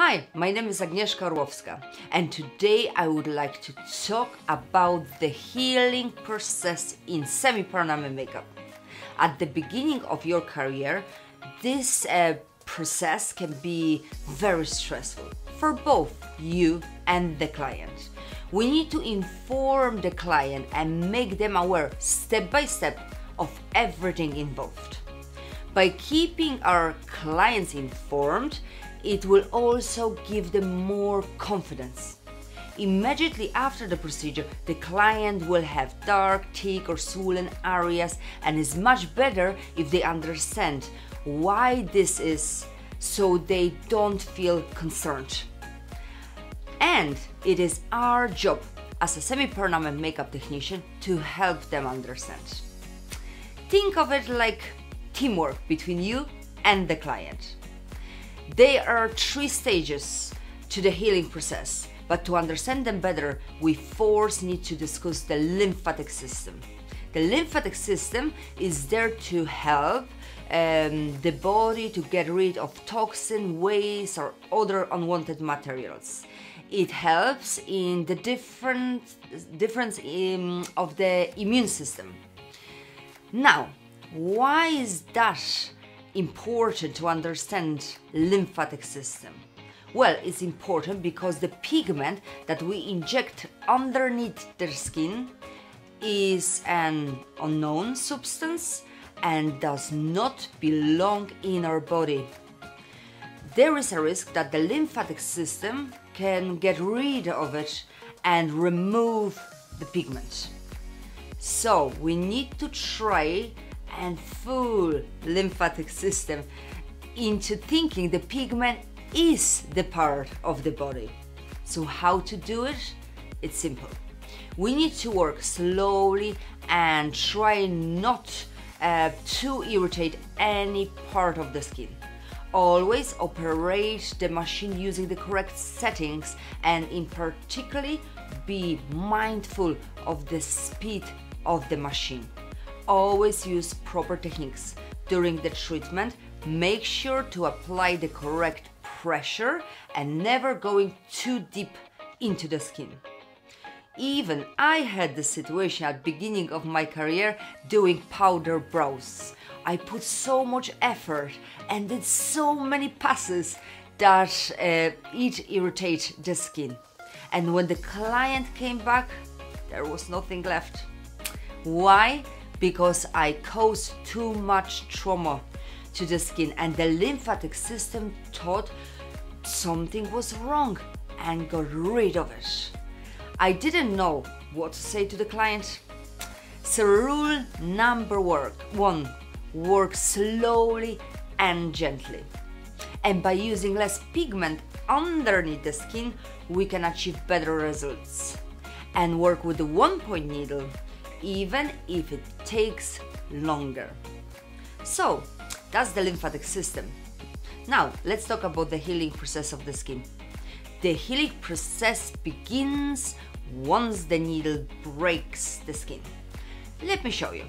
Hi, my name is Agnieszka Orłowska and today I would like to talk about the healing process in semi-permanent makeup. At the beginning of your career, this uh, process can be very stressful for both you and the client. We need to inform the client and make them aware step by step of everything involved. By keeping our clients informed, it will also give them more confidence. Immediately after the procedure, the client will have dark, thick, or swollen areas, and is much better if they understand why this is so they don't feel concerned. And it is our job as a semi permanent makeup technician to help them understand. Think of it like teamwork between you and the client. There are three stages to the healing process, but to understand them better, we first need to discuss the lymphatic system. The lymphatic system is there to help um, the body to get rid of toxin, waste, or other unwanted materials. It helps in the different difference in, of the immune system. Now, why is that important to understand lymphatic system? Well, it's important because the pigment that we inject underneath the skin is an unknown substance and does not belong in our body. There is a risk that the lymphatic system can get rid of it and remove the pigment. So we need to try and fool lymphatic system into thinking the pigment is the part of the body. So how to do it? It's simple. We need to work slowly and try not uh, to irritate any part of the skin. Always operate the machine using the correct settings and in particularly be mindful of the speed of the machine always use proper techniques. During the treatment, make sure to apply the correct pressure and never going too deep into the skin. Even I had the situation at beginning of my career doing powder brows. I put so much effort and did so many passes that uh, it irritated the skin. And when the client came back, there was nothing left. Why? Because I caused too much trauma to the skin and the lymphatic system thought something was wrong and got rid of it. I didn't know what to say to the client. So rule number one, work slowly and gently. And by using less pigment underneath the skin, we can achieve better results. And work with the one point needle even if it takes longer. So, that's the lymphatic system. Now, let's talk about the healing process of the skin. The healing process begins once the needle breaks the skin. Let me show you.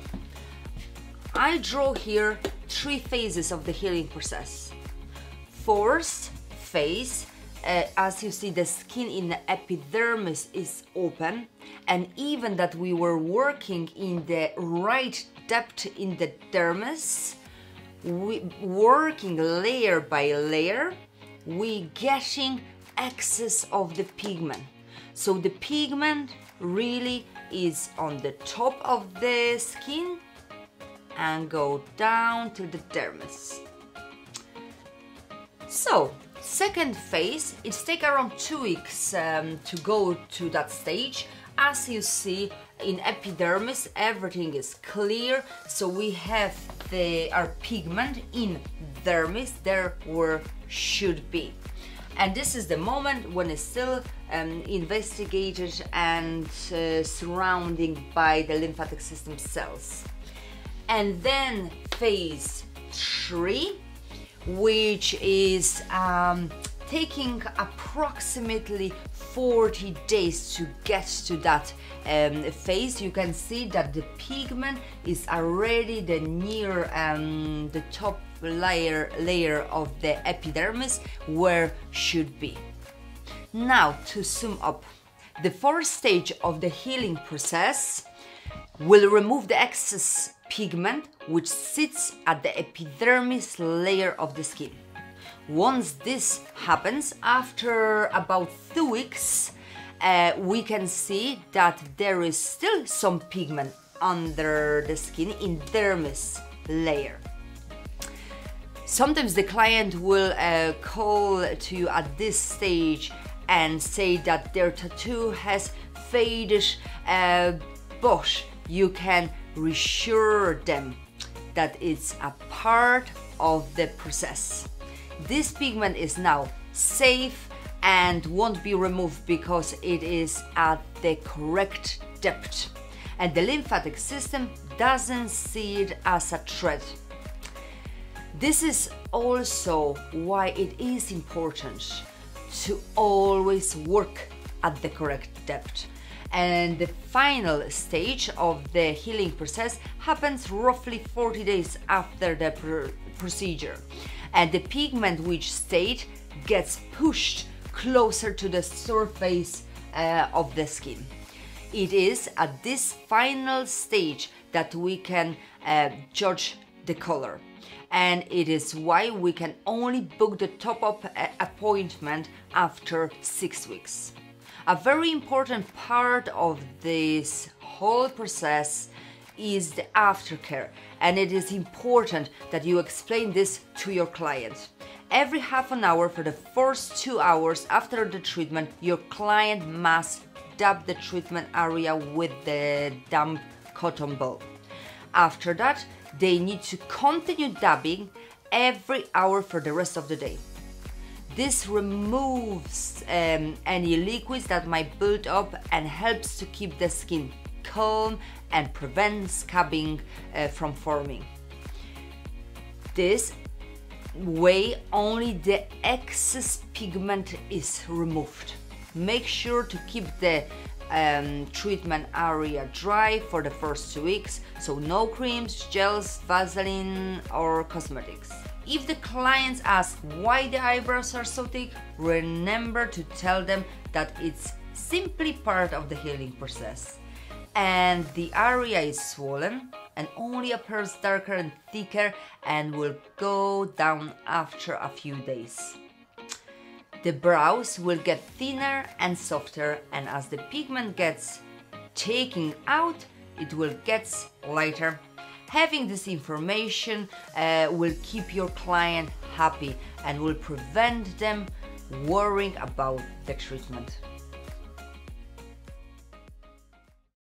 I draw here three phases of the healing process. First phase uh, as you see the skin in the epidermis is open and even that we were working in the right depth in the dermis we working layer by layer we getting excess of the pigment. So the pigment really is on the top of the skin and go down to the dermis. So Second phase, it takes around two weeks um, to go to that stage. As you see in epidermis, everything is clear, so we have the our pigment in dermis there where should be. And this is the moment when it's still um, investigated and uh, surrounding by the lymphatic system cells. And then phase three, which is um, taking approximately 40 days to get to that um, phase. You can see that the pigment is already the near um, the top layer layer of the epidermis where should be. Now to sum up the first stage of the healing process will remove the excess pigment which sits at the epidermis layer of the skin once this happens, after about two weeks, uh, we can see that there is still some pigment under the skin in dermis layer. Sometimes the client will uh, call to you at this stage and say that their tattoo has faded, uh, but you can reassure them that it's a part of the process. This pigment is now safe and won't be removed because it is at the correct depth and the lymphatic system doesn't see it as a threat. This is also why it is important to always work at the correct depth. And the final stage of the healing process happens roughly 40 days after the pr procedure and the pigment which stayed gets pushed closer to the surface uh, of the skin. It is at this final stage that we can uh, judge the color and it is why we can only book the top-up uh, appointment after six weeks. A very important part of this whole process is the aftercare and it is important that you explain this to your client. Every half an hour for the first two hours after the treatment, your client must dab the treatment area with the damp cotton ball. After that, they need to continue dabbing every hour for the rest of the day. This removes um, any liquids that might build up and helps to keep the skin calm and prevent scabbing uh, from forming. This way only the excess pigment is removed. Make sure to keep the um, treatment area dry for the first two weeks, so no creams, gels, Vaseline or cosmetics. If the clients ask why the eyebrows are so thick, remember to tell them that it's simply part of the healing process and the area is swollen and only appears darker and thicker and will go down after a few days. The brows will get thinner and softer and as the pigment gets taken out, it will get lighter. Having this information uh, will keep your client happy and will prevent them worrying about the treatment.